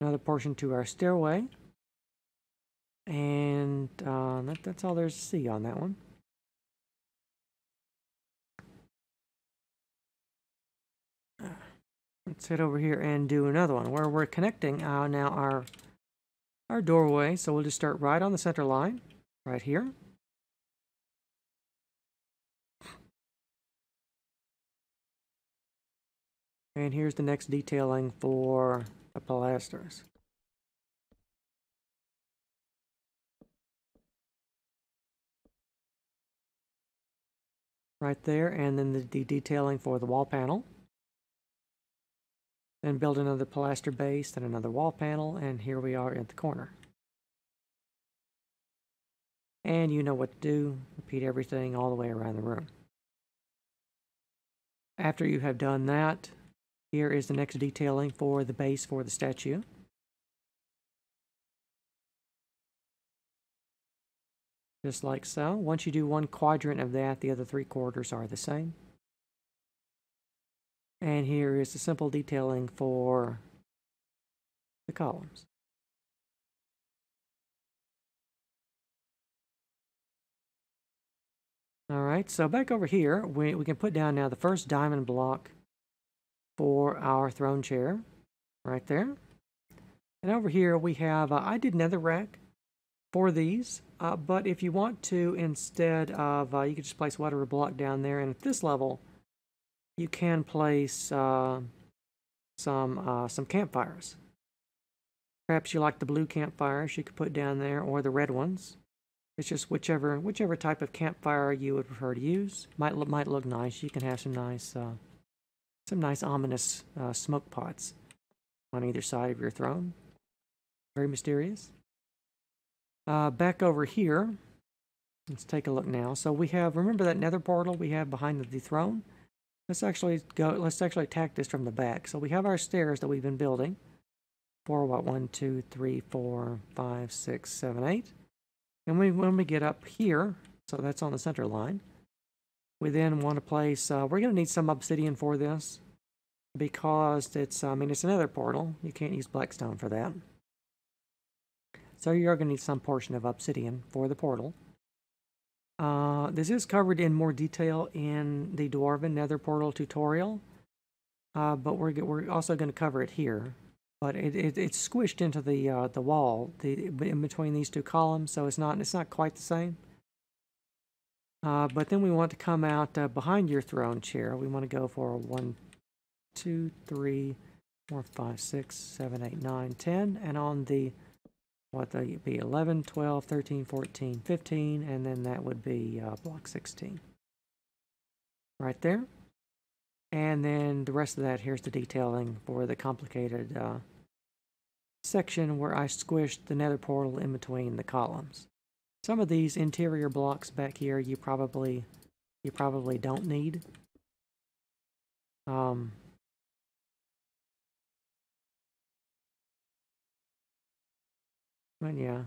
Speaker 1: Another portion to our stairway. And uh, that, that's all there's to see on that one. Let's head over here and do another one where we're connecting uh, now our our doorway. So we'll just start right on the center line, right here. And here's the next detailing for the pilasters. Right there, and then the, detailing for the wall panel. Then build another pilaster base, then another wall panel, and here we are at the corner. And you know what to do. Repeat everything all the way around the room. After you have done that, here is the next detailing for the base for the statue. Just like so. Once you do one quadrant of that, the other three quarters are the same. And here is the simple detailing for the columns. All right, so back over here, we, we can put down now the first diamond block for our throne chair, right there. And over here we have, uh, I did netherrack for these, uh, but if you want to, instead of, uh, you could just place whatever block down there, and at this level, you can place uh, some uh, some campfires. Perhaps you like the blue campfires you could put down there, or the red ones. It's just whichever whichever type of campfire you would prefer to use. Might look might look nice. You can have some nice uh, some nice ominous uh, smoke pots on either side of your throne. Very mysterious. Uh, back over here, let's take a look now. So we have remember that nether portal we have behind the throne. Let's actually go, let's actually attack this from the back. So we have our stairs that we've been building. For what, one, two, three, four, five, six, seven, eight. And we, when we get up here, so that's on the center line, we then want to place, uh, we're going to need some obsidian for this because it's, I mean, it's another portal. You can't use blackstone for that. So you're going to need some portion of obsidian for the portal. Uh, this is covered in more detail in the Dwarven Nether Portal tutorial, uh, but we're we're also going to cover it here. But it, it, it's squished into the uh, the wall, the in between these two columns, so it's not it's not quite the same. Uh, but then we want to come out uh, behind your throne chair. We want to go for one, two, three, four, five, six, seven, eight, nine, ten, and on the what would be 11, 12, 13, 14, 15, and then that would be uh, block 16. Right there. And then the rest of that, here's the detailing for the complicated uh, section where I squished the nether portal in between the columns. Some of these interior blocks back here you probably you probably don't need. Um, But yeah,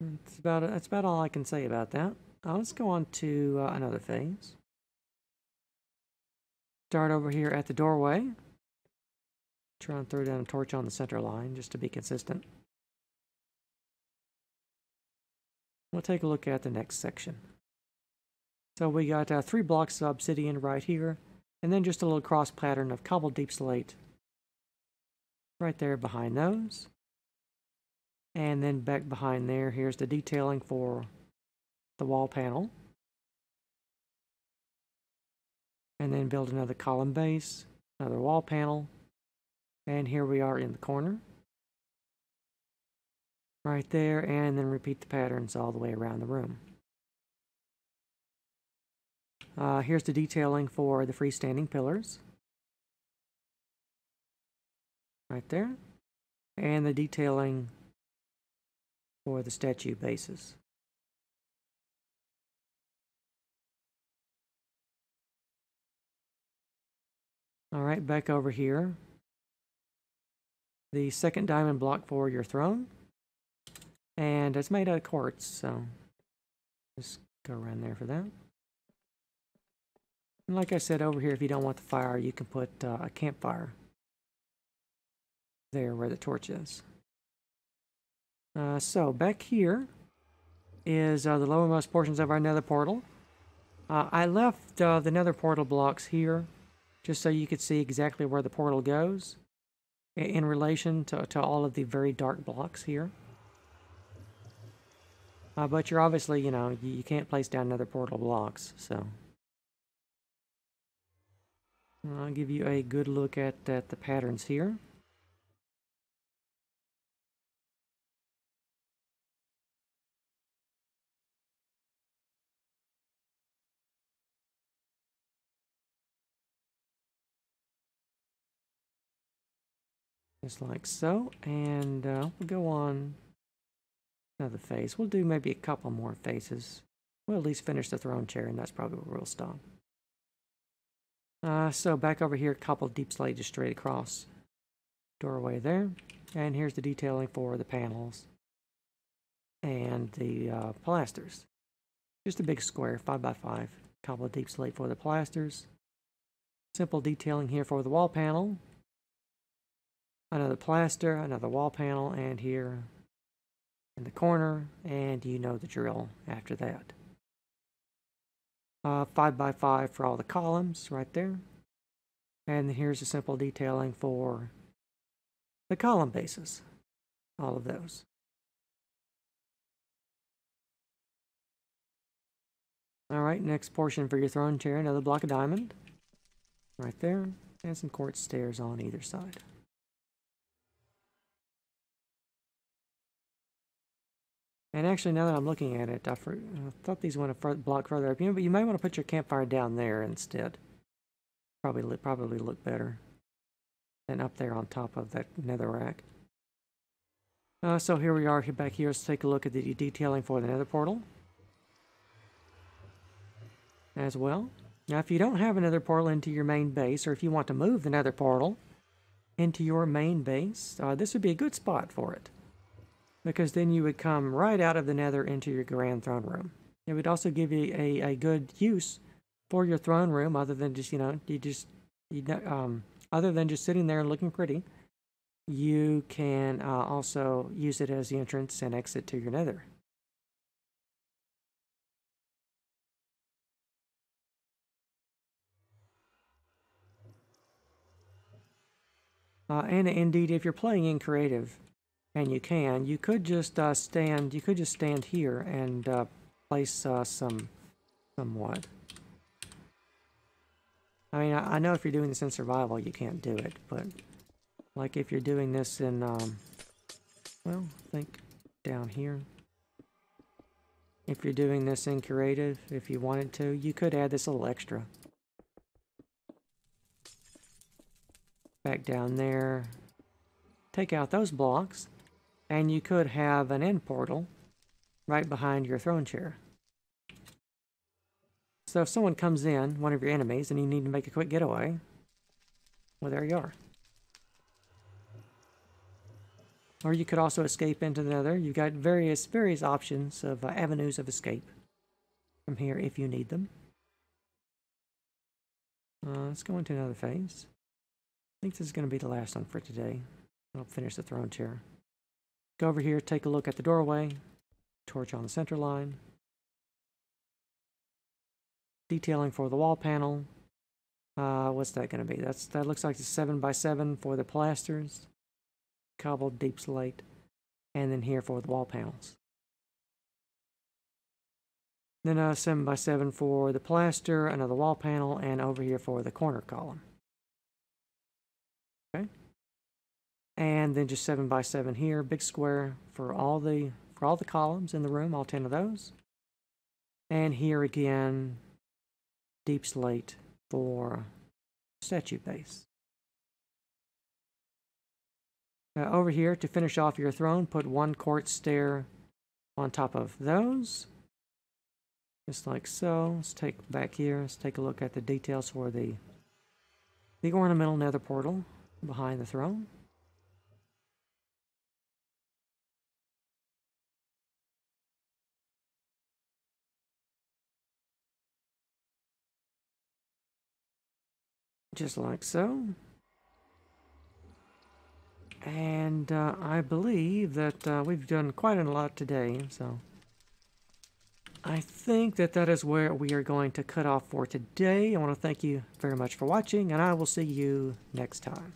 Speaker 1: that's about. That's about all I can say about that. Uh, let's go on to uh, another phase. Start over here at the doorway. Try and throw down a torch on the center line just to be consistent. We'll take a look at the next section. So we got uh, three blocks of obsidian right here, and then just a little cross pattern of cobbled deep slate right there behind those. And then back behind there, here's the detailing for the wall panel. And then build another column base, another wall panel. And here we are in the corner. Right there, and then repeat the patterns all the way around the room. Uh, here's the detailing for the freestanding pillars. Right there. And the detailing for the statue bases. All right, back over here. The second diamond block for your throne. And it's made out of quartz, so just go around there for that. And like I said over here, if you don't want the fire, you can put uh, a campfire there where the torch is. Uh, so back here is uh, the lowermost portions of our nether portal. Uh, I left uh, the nether portal blocks here just so you could see exactly where the portal goes in relation to, to all of the very dark blocks here. Uh, but you're obviously, you know, you, you can't place down nether portal blocks, so. I'll give you a good look at, at the patterns here. Just like so, and uh, we'll go on another face. We'll do maybe a couple more faces. We'll at least finish the throne chair, and that's probably where we'll stop. Uh, so back over here, a couple deepslate just straight across. Doorway there. And here's the detailing for the panels and the uh. Just a big square, 5 by 5 Couple deepslate for the pilasters. Simple detailing here for the wall panel. Another pilaster, another wall panel, and here in the corner, and you know the drill after that. Uh, 5 by 5 for all the columns right there. And here's a simple detailing for the column bases, all of those. All right, next portion for your throne chair, another block of diamond right there, and some quartz stairs on either side. And actually, now that I'm looking at it, I, for, I thought these went a block further up. You know, but you may want to put your campfire down there instead. Probably, probably look better than up there on top of that netherrack. Uh, so here we are back here. Let's take a look at the detailing for the nether portal as well. Now, if you don't have another portal into your main base, or if you want to move the nether portal into your main base, uh, this would be a good spot for it because then you would come right out of the nether into your grand throne room. It would also give you a, a good use for your throne room other than just, you know, you just, you um, other than just sitting there and looking pretty. You can uh, also use it as the entrance and exit to your nether. Uh, and indeed, if you're playing in creative, and you can, you could just uh, stand. You could just stand here and uh, place uh, some, somewhat. I mean, I, I, know if you're doing this in survival, you can't do it, but like if you're doing this in, um, well, I think down here. If you're doing this in creative, if you wanted to, you could add this little extra. Back down there. Take out those blocks and you could have an end portal right behind your throne chair. So if someone comes in, one of your enemies, and you need to make a quick getaway, well, there you are. Or you could also escape into the nether. You've got various various options of uh, avenues of escape from here if you need them. Uh, let's go into another phase. I think this is going to be the last one for today. I'll finish the throne chair. Go over here, take a look at the doorway. Torch on the center line. Detailing for the wall panel. Uh, what's that going to be? That's That looks like a 7 by 7 for the pilasters. Cobbled deepslate. And then here for the wall panels. Then a 7 by 7 for the pilaster, another wall panel, and over here for the corner column. And then just seven by seven here, big square for all the for all the columns in the room, all ten of those. And here again, deepslate for statue base. Uh, over here, to finish off your throne, put one quartz stair on top of those. Just like so. Let's take back here. Let's take a look at the details for the the ornamental nether portal behind the throne. Just like so. And uh, I believe that uh, we've done quite a lot today, so I think that that is where we are going to cut off for today. I want to thank you very much for watching, and I will see you next time.